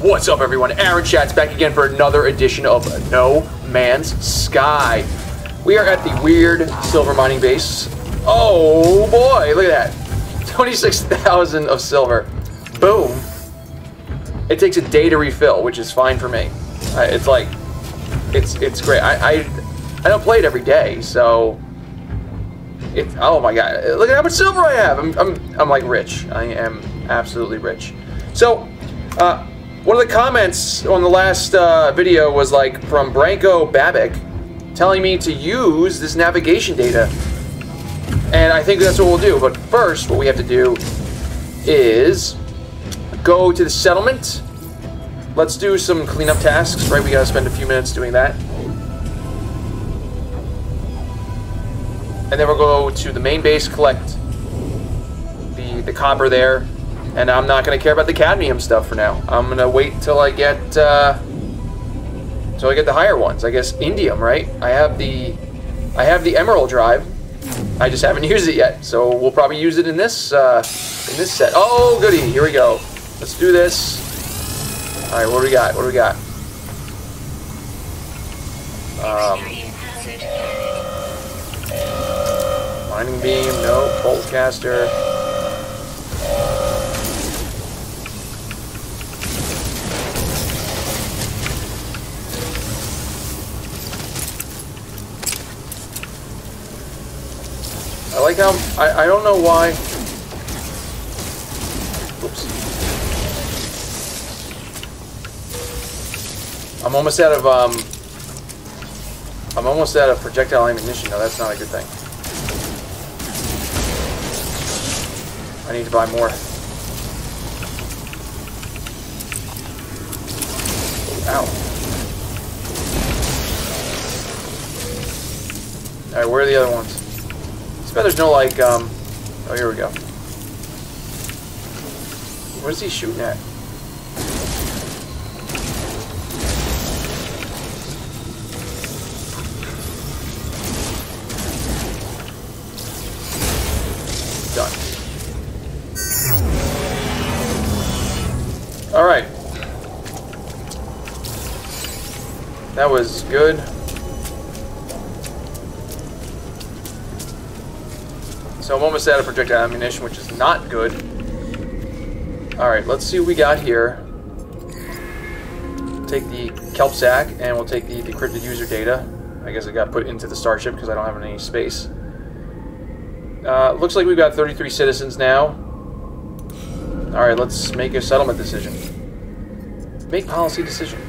What's up, everyone? Aron Schatz back again for another edition of No Man's Sky. We are at the weird silver mining base. Oh boy, look at that. 26,000 of silver. Boom. It takes a day to refill, which is fine for me. It's like, it's it's great. I, I, I don't play it every day, so it's, oh my god, look at how much silver I have. I'm, I'm, I'm like rich. I am absolutely rich. So, uh, one of the comments on the last uh, video was like from Branko Babik telling me to use this navigation data. And I think that's what we'll do. But first, what we have to do is go to the settlement. Let's do some cleanup tasks, right? We gotta spend a few minutes doing that. And then we'll go to the main base, collect the, the copper there. And I'm not gonna care about the cadmium stuff for now. I'm gonna wait till I get, uh, till I get the higher ones. I guess indium, right? I have the, I have the emeril drive. I just haven't used it yet, so we'll probably use it in this, uh, in this set. Oh, goody, here we go. Let's do this. All right, what do we got? What do we got? Um, mining beam, no. Bolt caster. Like how I, I don't know why. Oops. I'm almost out of um I'm almost out of projectile ammunition. No, that's not a good thing. I need to buy more. Ow. Alright, where are the other ones? There's no like, um, oh, here we go. What is he shooting at? Done. Alright. That was good. Almost out of projectile ammunition, which is not good. Alright, let's see what we got here. Take the kelp sack, and we'll take the decrypted user data. I guess it got put into the starship because I don't have any space. Uh, looks like we've got 33 citizens now. Alright, let's make a settlement decision. Make policy decision.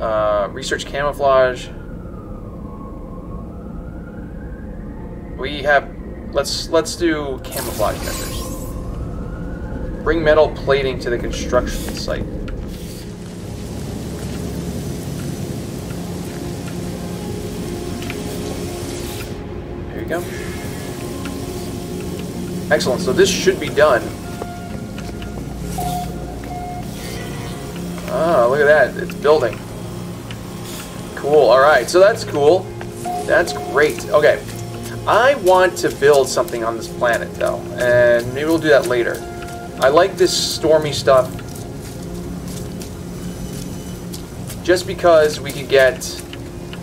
Uh, research camouflage. We have let's let's do camouflage measures. Bring metal plating to the construction site. There you go. Excellent. So this should be done. Ah, look at that. It's building. Cool. All right. So that's cool. That's great. Okay. I want to build something on this planet, though, and maybe we'll do that later. I like this stormy stuff just because we can get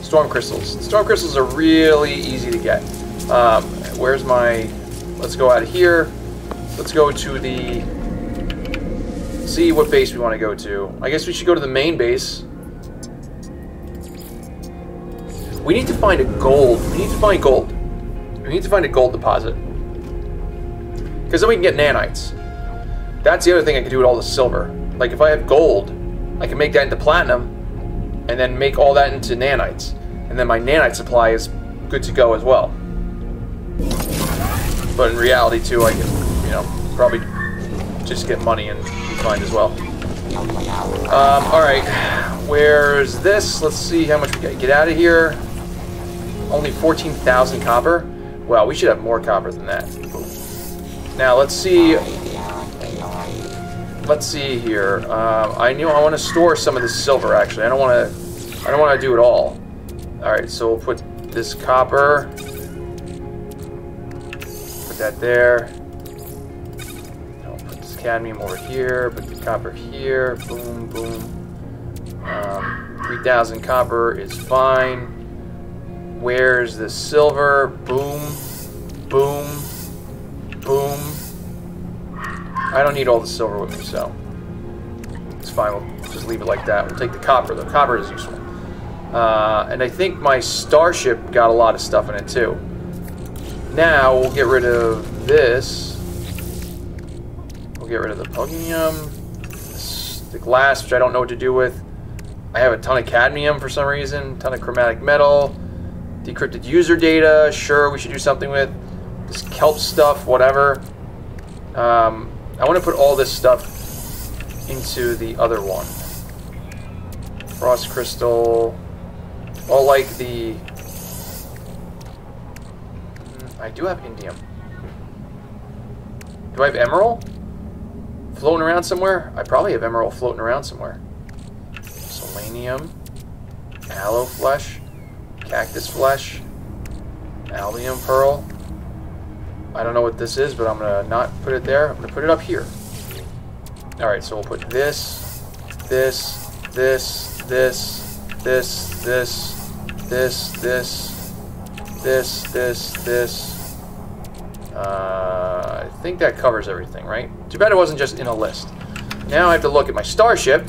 storm crystals. Storm crystals are really easy to get. Um, where's my... Let's go out of here. Let's go to the... See what base we want to go to. I guess we should go to the main base. We need to find a gold. We need to find gold. We need to find a gold deposit. Because then we can get nanites. That's the other thing I can do with all the silver. Like, if I have gold, I can make that into platinum, and then make all that into nanites. And then my nanite supply is good to go as well. But in reality, too, I can, you know, probably just get money and be fine as well. Um, alright, where's this? Let's see how much we got. Get out of here. Only 14,000 copper. Well, we should have more copper than that. Now, let's see... Let's see here. Uh, I knew I want to store some of this silver, actually. I don't want to... I don't want to do it all. Alright, so we'll put this copper... Put that there. No, put this cadmium over here, put the copper here, boom, boom. Um, 3000 copper is fine. Where's the silver? Boom, boom, boom. I don't need all the silver with me, so it's fine. We'll just leave it like that. We'll take the copper, though. Copper is useful. Uh, and I think my starship got a lot of stuff in it, too. Now, we'll get rid of this. We'll get rid of the pugneum. The glass, which I don't know what to do with. I have a ton of cadmium for some reason. ton of chromatic metal. Decrypted user data. Sure, we should do something with. This kelp stuff, whatever. Um, I want to put all this stuff into the other one. Frost crystal. All like the... Hmm, I do have indium. Do I have emeril? Floating around somewhere? I probably have emeril floating around somewhere. Selenium. Aloe flesh. Cactus flesh. Albumen pearl. I don't know what this is, but I'm going to not put it there. I'm going to put it up here. Alright, so we'll put this, this, this, this, this, this, this, this, this, this, this. Uh, I think that covers everything, right? Too bad it wasn't just in a list. Now I have to look at my starship,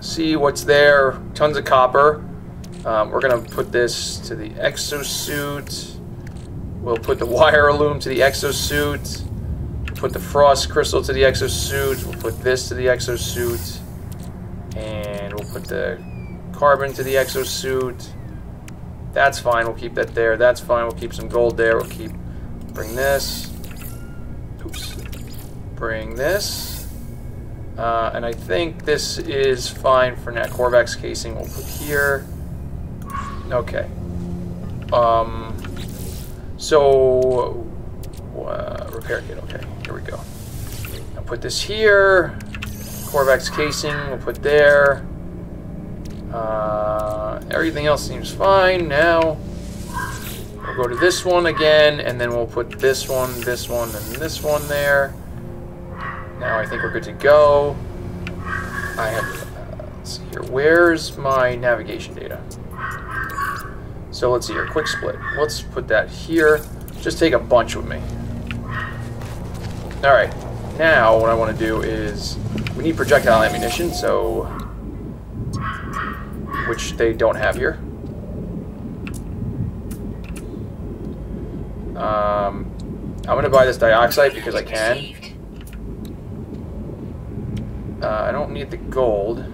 see what's there. Tons of copper. Um, we're going to put this to the exosuit. We'll put the wire loom to the exosuit. Put the frost crystal to the exosuit. We'll put this to the exosuit. And we'll put the carbon to the exosuit. That's fine. We'll keep that there. That's fine. We'll keep some gold there. We'll keep... Bring this. Oops. Bring this. Uh, and I think this is fine for now. Korvax casing we'll put here. Okay. Um... So, uh, repair kit, okay, here we go. I'll put this here. Korvax casing, we'll put there. Uh, everything else seems fine. Now, we'll go to this one again, and then we'll put this one, this one, and this one there. Now I think we're good to go. I have, uh, let's see here, where's my navigation data? So let's see here, quick split. Let's put that here. Just take a bunch with me. Alright, now what I want to do is, we need projectile ammunition, so, which they don't have here. Um, I'm going to buy this dioxite because I can. Uh, I don't need the gold.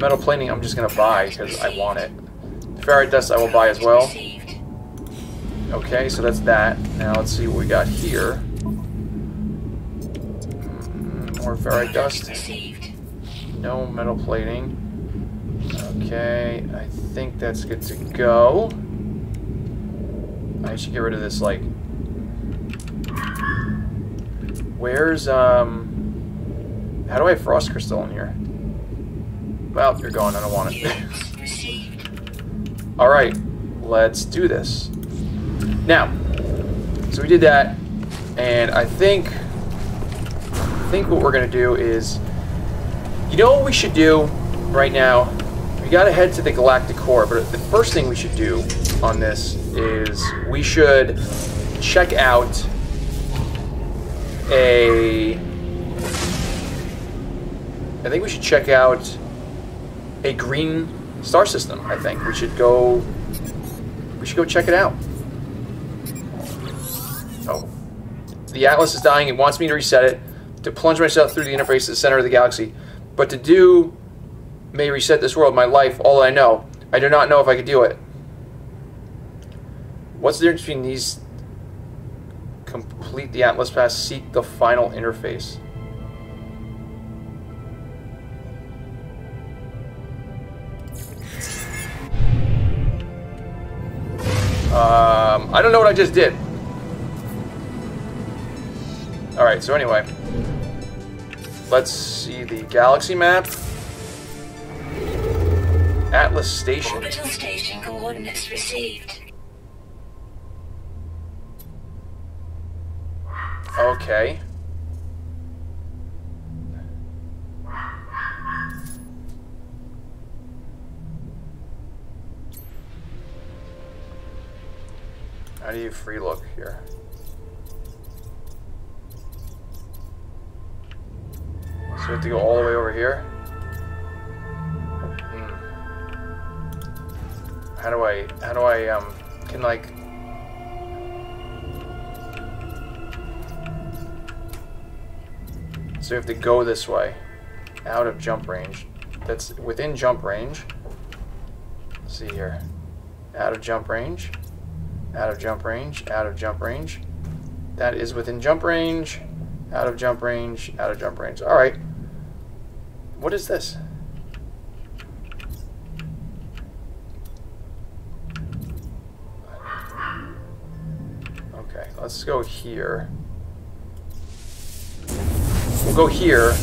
Metal plating I'm just going to buy because I want it. Ferrite dust I will buy as well. Okay, so that's that. Now let's see what we got here. Mm, more ferrite dust. No metal plating. Okay, I think that's good to go. I should get rid of this, like... Where's, um... How do I frost crystal in here? Well, you're gone. I don't want it. Alright, let's do this. Now, so we did that, and I think, I think what we're to do is, you know what we should do right now? We got to head to the Galactic Core, but the first thing we should do on this is we should check out a... I think we should check out a green star system, I think. We should go we should go check it out. Oh. The Atlas is dying. It wants me to reset it, to plunge myself through the interface to the center of the galaxy. But to do may reset this world, my life, all I know. I do not know if I could do it. What's the difference between these? Complete the Atlas Pass, seek the final interface. Um, I don't know what I just did. Alright, so anyway. Let's see the galaxy map. Atlas Station. Orbital station coordinates received. Okay. Free look here? So we have to go all the way over here? Hmm. How do I, how do I, um, can like... So we have to go this way. Out of jump range. That's within jump range. Let's see here. Out of jump range. Out of jump range. Out of jump range. That is within jump range. Out of jump range. Out of jump range. Alright. What is this? Okay, let's go here. We'll go here,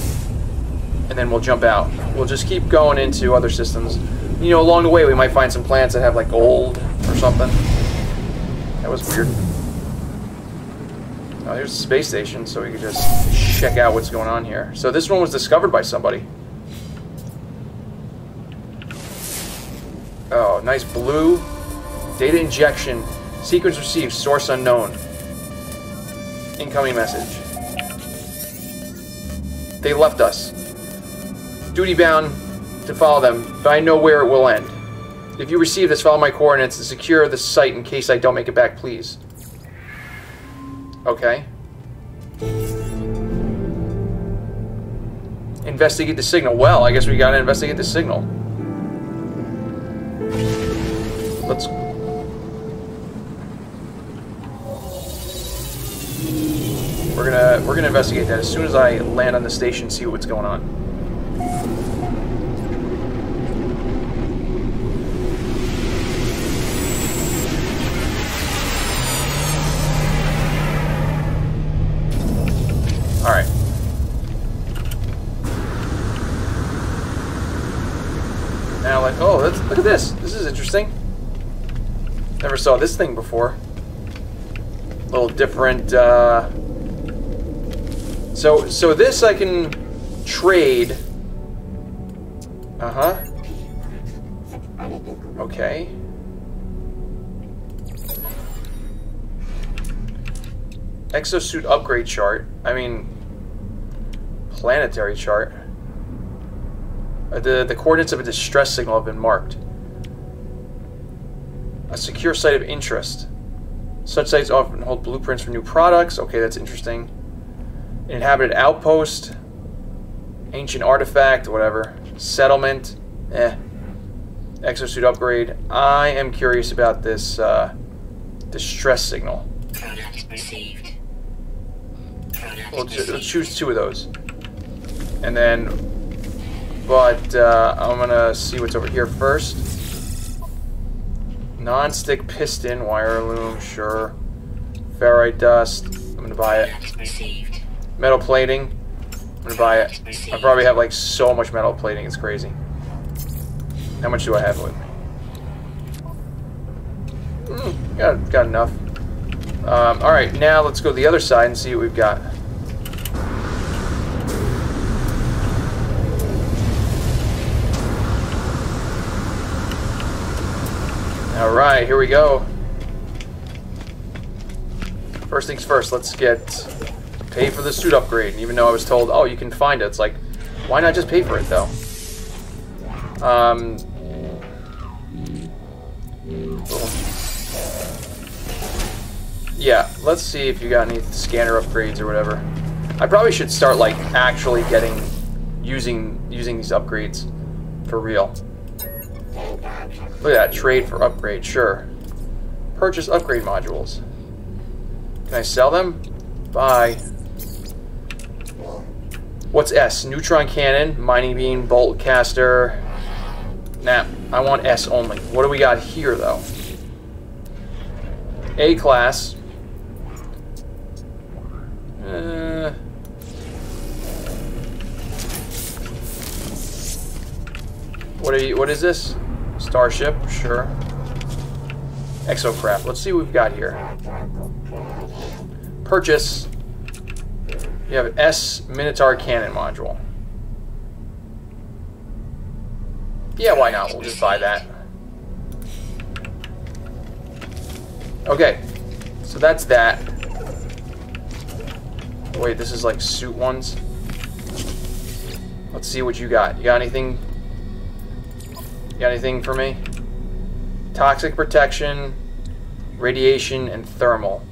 and then we'll jump out. We'll just keep going into other systems. You know, along the way we might find some plants that have like gold or something. That was weird. Oh, here's a space station, so we could just check out what's going on here. So this one was discovered by somebody. Oh, nice blue. Data injection. Sequence received. Source unknown. Incoming message. They left us. Duty bound to follow them, but I know where it will end. If you receive this, follow my coordinates and secure the site in case I don't make it back, please. Okay. Investigate the signal. Well, I guess we gotta investigate the signal. Let's... We're gonna we're gonna investigate that as soon as I land on the station, see what's going on. All right. Now, like, oh, let's look at this. This is interesting. Never saw this thing before. A little different. Uh... So, so this I can trade. Uh huh. Okay. Exosuit upgrade chart. I mean, planetary chart. Uh, the, the coordinates of a distress signal have been marked. Secure site of interest. Such sites often hold blueprints for new products. Okay, that's interesting. An inhabited outpost. Ancient artifact, whatever. Settlement. Eh. Exosuit upgrade. I am curious about this uh, distress signal. Product received. Product We'll, received. choose two of those. And then, but uh, I'm gonna see what's over here first. Non-stick piston, wire loom, sure. Ferrite dust, I'm gonna buy it. Metal plating, I'm gonna buy it. I probably have like so much metal plating, it's crazy. How much do I have with me? Mm, got, got enough. Um, Alright, now let's go to the other side and see what we've got. Alright, here we go. First things first, let's get pay for the suit upgrade. And even though I was told, oh, you can find it, it's like, why not just pay for it though? Um, yeah, let's see if you got any scanner upgrades or whatever. I probably should start like actually getting using using these upgrades for real. Look at that trade for upgrade, sure. Purchase upgrade modules. Can I sell them? Buy. What's S? Neutron cannon, mining beam, bolt caster. Nah, I want S only. What do we got here though? A class. Uh, what are you? What is this? Starship, sure. Exocraft. Let's see what we've got here. Purchase. You have an S Minotaur cannon module. Yeah, why not? We'll just buy that. Okay. So that's that. Wait, this is like suit ones. Let's see what you got. You got anything? Got anything for me? Toxic protection, radiation, and thermal.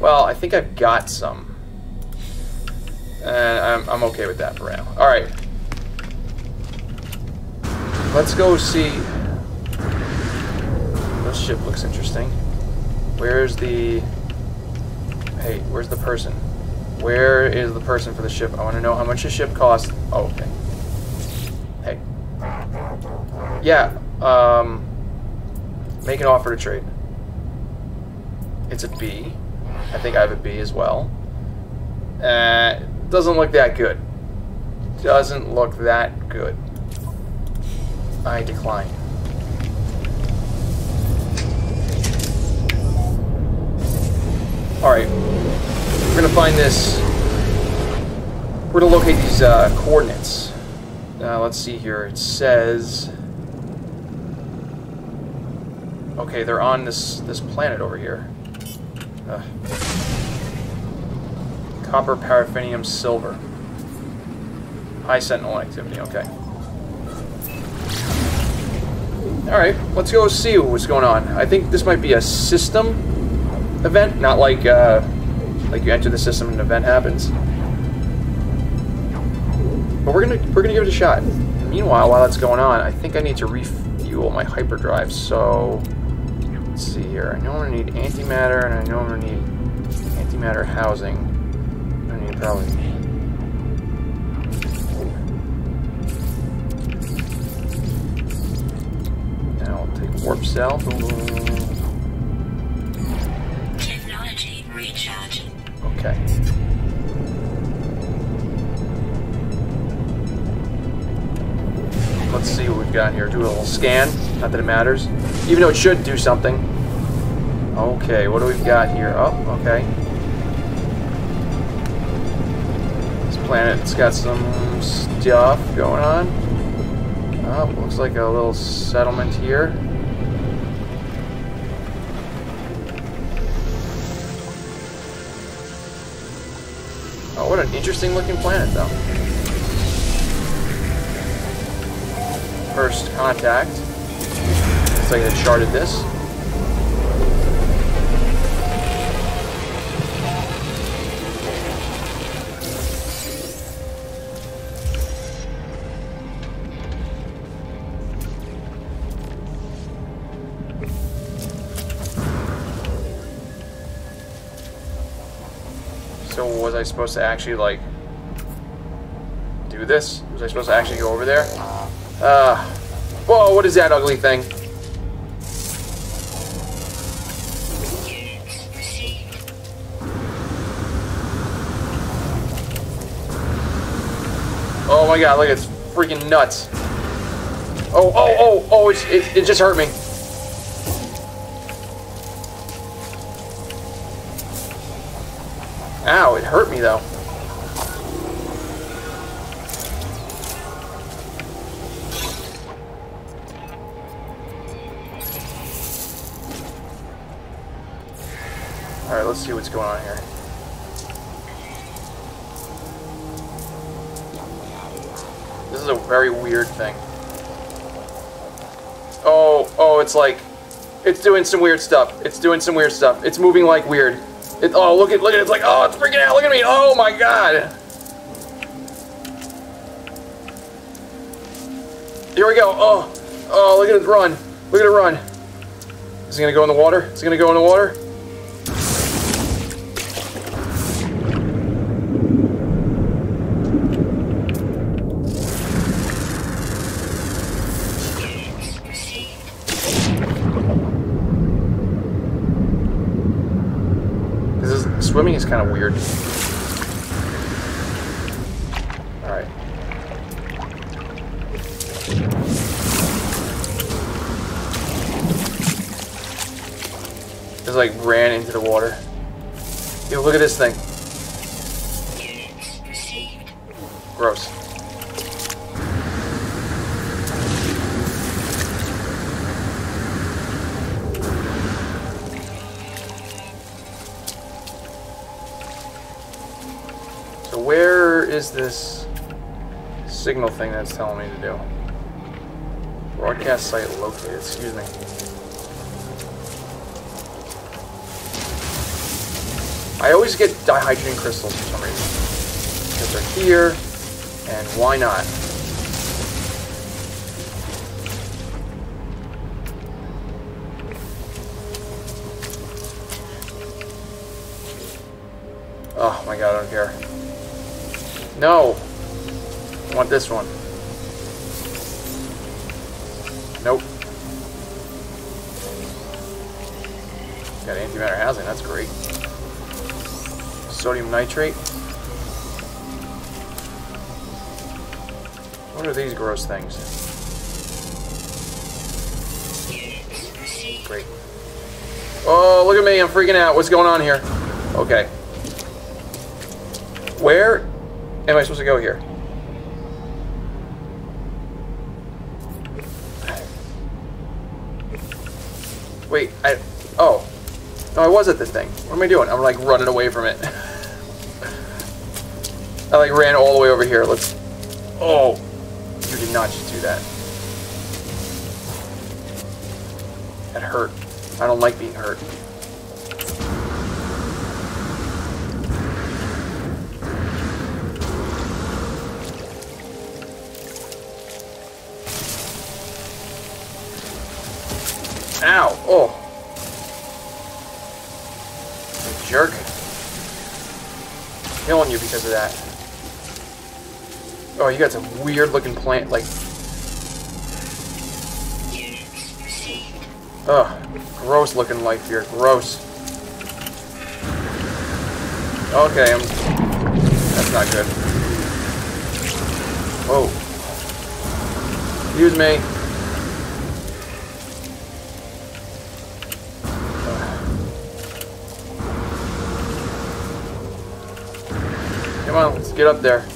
Well, I think I've got some. And I'm, I'm okay with that for now. Alright. Let's go see. This ship looks interesting. Where's the... Hey, where's the person? Where is the person for the ship? I want to know how much the ship costs. Oh, okay. Hey. Yeah, um... Make an offer to trade. It's a B. I think I have a B as well. Uh, doesn't look that good. Doesn't look that good. I decline. Alright. We're gonna find this... We're gonna locate these uh, coordinates. Uh, let's see here. It says... Okay, they're on this this planet over here. Uh, copper, paraffinium, silver. High sentinel activity, okay. Alright, let's go see what's going on. I think this might be a system event, not like uh, like you enter the system and an event happens. But we're gonna we're gonna give it a shot. Meanwhile, while that's going on, I think I need to refuel my hyperdrive, so Let's see here. I know I'm going to need antimatter, and I know I'm going to need antimatter housing. I need probably... Now I'll take warp cell. Technology recharge. Okay. Let's see what we've got here. Do a little scan. Not that it matters. Even though it should do something. Okay, what do we've got here? Oh, okay. This planet's got some stuff going on. Oh, looks like a little settlement here. Oh, what an interesting looking planet, though. First contact. They charted this. So was I supposed to actually like do this? Was I supposed to actually go over there? Uh, whoa, what is that ugly thing? My god, look, it's freaking nuts. Oh, oh, oh, oh, it's, it, it just hurt me. Ow, it hurt me though. Alright, let's see what's going on here. Is a very weird thing. Oh, oh, it's like, it's doing some weird stuff. It's doing some weird stuff. It's moving like weird. It, oh, look at, look at it. It's like, oh, it's freaking out. Look at me. Oh my god. Here we go. Oh, oh, look at it run. Look at it run. Is it gonna go in the water? Is it gonna go in the water? Kind of weird. All right. Just like ran into the water. Yo, look at this thing. Gross. Is this signal thing that's telling me to do? Broadcast site located. Excuse me. I always get dihydrogen crystals for some reason. Because they're here, and why not? Oh my god, I don't care. No! I want this one. Nope. Got antimatter housing, that's great. Sodium nitrate. What are these gross things? Great. Oh, look at me, I'm freaking out. What's going on here? Okay. Where am I supposed to go here? Wait, I... Oh. No, I was at this thing. What am I doing? I'm like running away from it. I like ran all the way over here. Let's... Oh. You did not just do that. That hurt. I don't like being hurt. Ow! Oh! You jerk. Killing you because of that. Oh, you got some weird looking plant, like... Ugh. Gross looking life here. Gross. Okay, I'm... That's not good. Whoa. Excuse me. Get up there.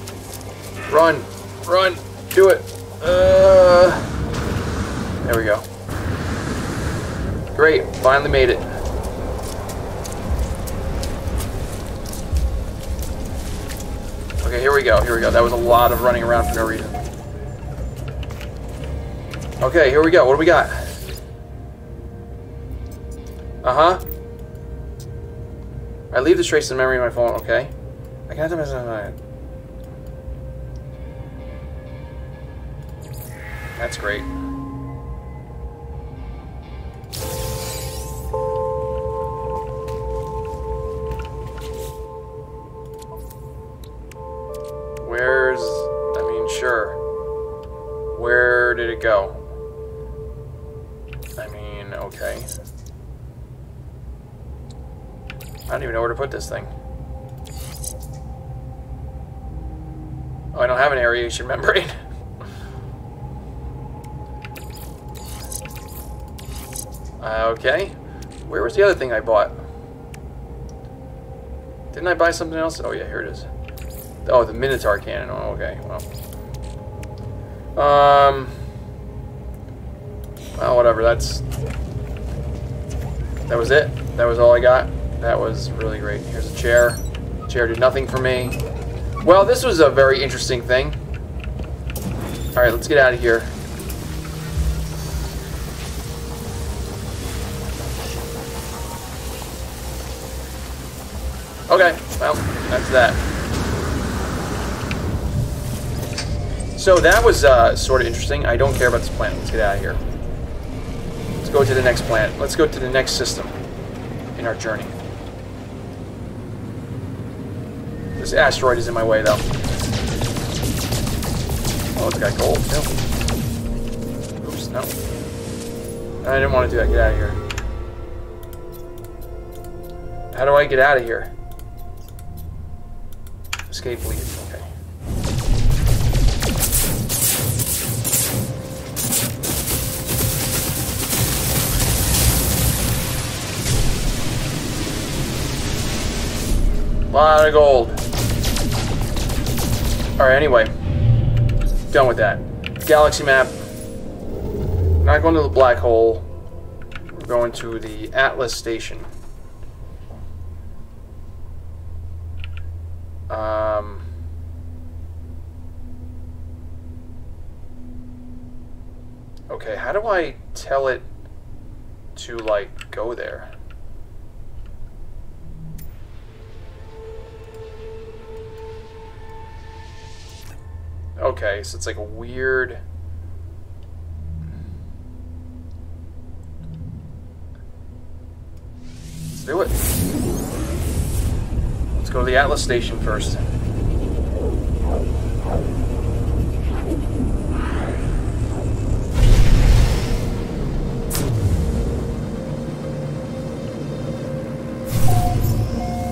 Run, run, do it. Uh, there we go. Great, finally made it. Okay, here we go, here we go. That was a lot of running around for no reason. Okay, here we go. What do we got? Uh-huh. I leave the trace in memory of my phone, okay. I can't imagine That's great. Where's... I mean, sure. Where did it go? I mean, okay. I don't even know where to put this thing. Oh, I don't have an aeration membrane. okay. Where was the other thing I bought? Didn't I buy something else? Oh, yeah, here it is. Oh, the Minotaur cannon. Oh, okay. Well. Um. Well, whatever. That's... That was it. That was all I got. That was really great. Here's a chair. Chair did nothing for me. Well, this was a very interesting thing. Alright, let's get out of here. Okay, well, that's that. So that was uh, sort of interesting. I don't care about this planet. Let's get out of here. Let's go to the next planet. Let's go to the next system in our journey. This asteroid is in my way, though. Oh, it's got gold, too. Oops, no. I didn't want to do that. Get out of here. How do I get out of here? Escape. Okay. Lot of gold. Alright, anyway. Done with that. Galaxy map. Not going to the black hole. We're going to the Atlas station. Um, okay, how do I tell it to, like, go there? Okay, so it's like a weird... Let's do it. Let's go to the Atlas station first.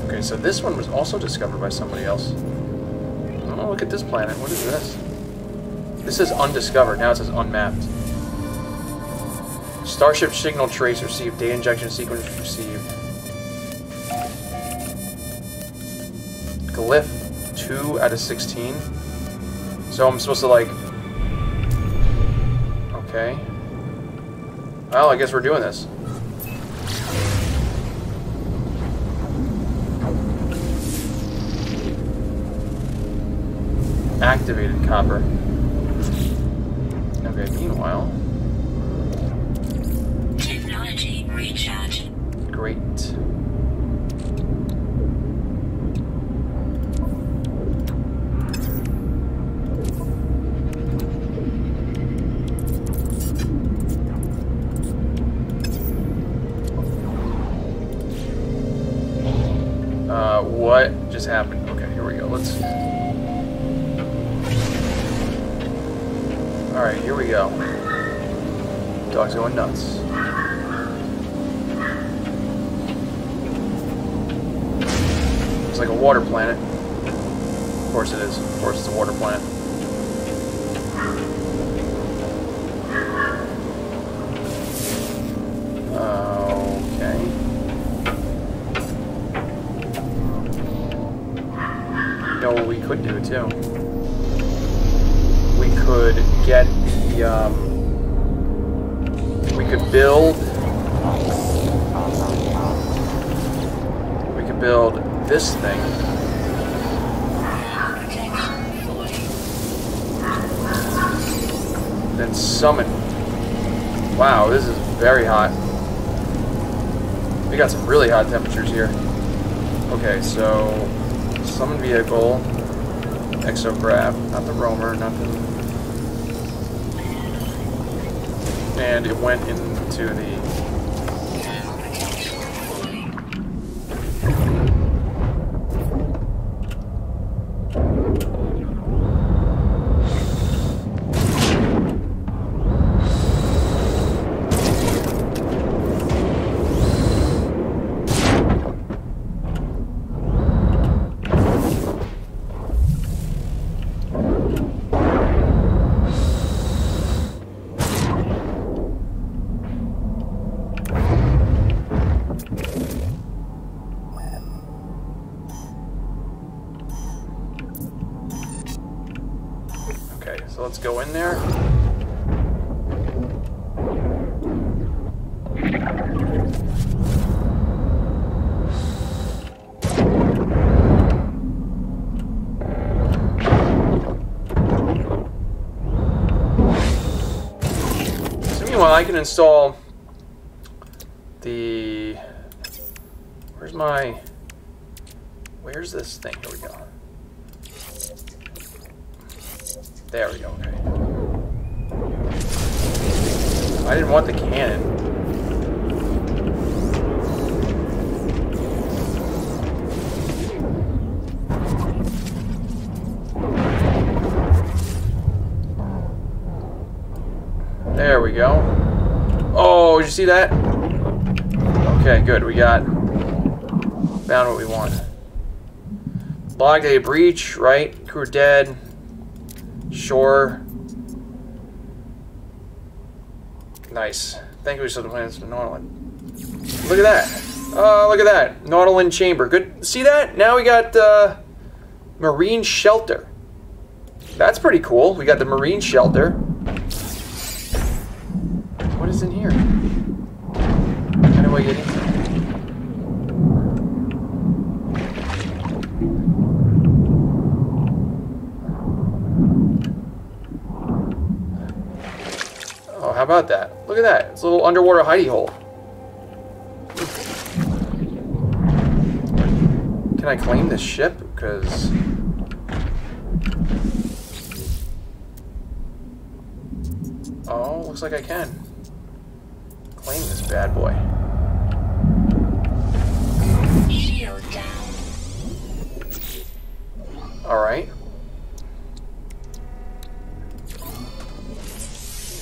Okay, so this one was also discovered by somebody else. Oh, look at this planet. What is this? This is undiscovered. Now it says unmapped. Starship signal trace received. Data injection sequence received. Glyph 2 out of 16. So I'm supposed to, like... Okay. Well, I guess we're doing this. Activated copper. Okay, meanwhile... Technology recharge. Great. Happened? Okay, here we go. Let's. Alright, here we go. Dog's going nuts. It's like a water planet. Of course it is. Of course it's a water planet. Could do it too? We could get the, um, we could build we could build this thing. Then summon. Wow, this is very hot. We got some really hot temperatures here. Okay, so summon vehicle, exocraft, not the roamer, not the. And it went into the Okay, so let's go in there. Meanwhile, I can install the. Where's my. Where's this thing? Here we go. There we go, okay. I didn't want the cannon. There we go. Oh, did you see that? Okay, good. We got found what we want. Log a breach, right? Crew dead. Sure. Nice. Thank you for the plans for Nautilon. Look at that. Oh, look at that. Nautilon chamber. Good. See that? Now we got uh, marine shelter. That's pretty cool. We got the marine shelter. What is in here? How do I get in? how about that? Look at that. It's a little underwater hidey hole. Can I claim this ship? Because... Oh, looks like I can. Claim this bad boy. Alright.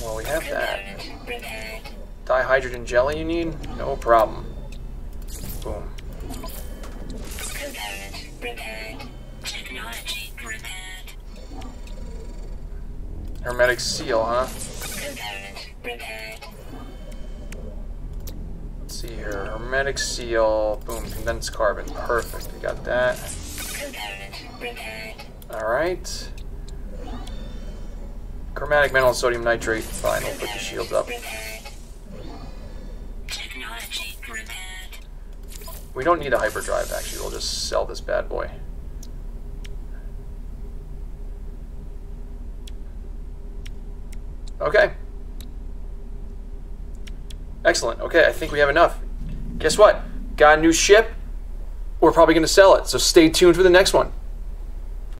Well, we have that. Dihydrogen jelly you need? No problem. Boom. Hermetic seal, huh? Let's see here. Hermetic seal. Boom. Condensed carbon. Perfect. We got that. Alright. Chromatic metal and sodium nitrate. Fine, we'll put the shields up. We don't need a hyperdrive, actually. We'll just sell this bad boy. Okay. Excellent. Okay, I think we have enough. Guess what? Got a new ship. We're probably going to sell it, so stay tuned for the next one.